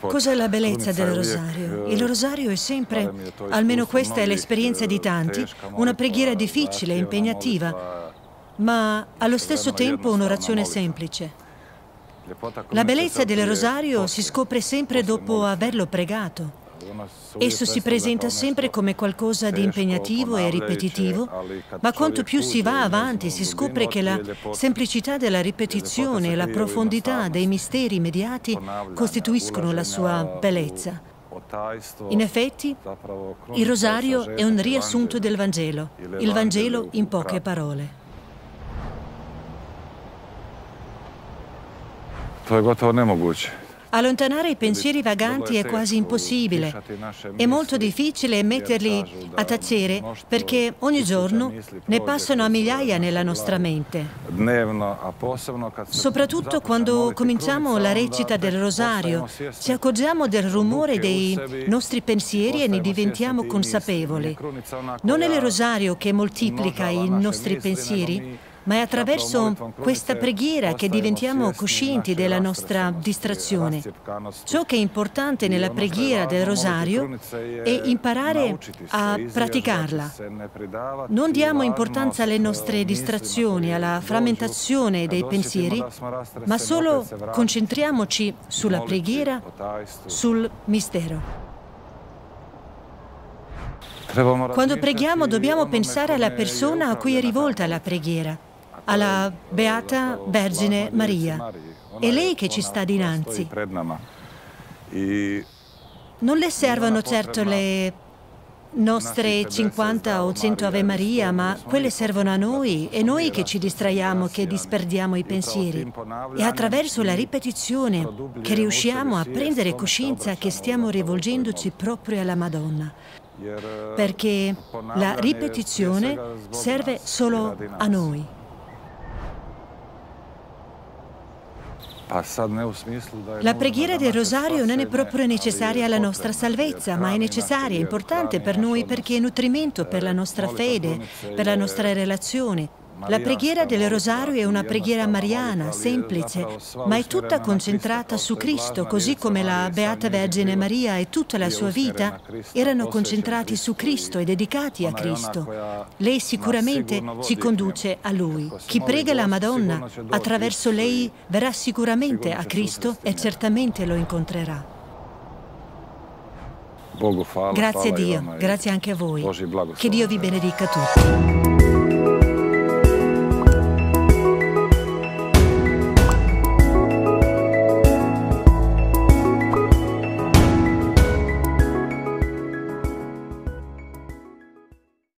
Cos'è la bellezza del rosario? Il rosario è sempre, almeno questa è l'esperienza di tanti, una preghiera difficile, impegnativa, ma allo stesso tempo un'orazione semplice. La bellezza del rosario si scopre sempre dopo averlo pregato. Esso si presenta sempre come qualcosa di impegnativo e ripetitivo, ma quanto più si va avanti si scopre che la semplicità della ripetizione e la profondità dei misteri immediati costituiscono la sua bellezza. In effetti, il rosario è un riassunto del Vangelo, il Vangelo in poche parole. To je gotovo nemoguće. Allontanare i pensieri vaganti è quasi impossibile. È molto difficile metterli a tacere perché ogni giorno ne passano a migliaia nella nostra mente. Soprattutto quando cominciamo la recita del rosario, ci accorgiamo del rumore dei nostri pensieri e ne diventiamo consapevoli. Non è il rosario che moltiplica i nostri pensieri, ma è attraverso questa preghiera che diventiamo coscienti della nostra distrazione. Ciò che è importante nella preghiera del rosario è imparare a praticarla. Non diamo importanza alle nostre distrazioni, alla frammentazione dei pensieri, ma solo concentriamoci sulla preghiera, sul mistero. Quando preghiamo dobbiamo pensare alla persona a cui è rivolta la preghiera alla Beata Vergine Maria. È lei che ci sta dinanzi. Non le servono certo le nostre 50 o 100 Ave Maria, ma quelle servono a noi, è noi che ci distraiamo, che disperdiamo i pensieri. È attraverso la ripetizione che riusciamo a prendere coscienza che stiamo rivolgendoci proprio alla Madonna. Perché la ripetizione serve solo a noi. La preghiera del rosario non è proprio necessaria alla nostra salvezza, ma è necessaria, è importante per noi perché è nutrimento per la nostra fede, per la nostra relazione. La preghiera del rosario è una preghiera mariana, semplice, ma è tutta concentrata su Cristo, così come la Beata Vergine Maria e tutta la sua vita erano concentrati su Cristo e dedicati a Cristo. Lei sicuramente ci conduce a Lui. Chi prega la Madonna attraverso lei verrà sicuramente a Cristo e certamente lo incontrerà. Grazie a Dio, grazie anche a voi. Che Dio vi benedica tutti.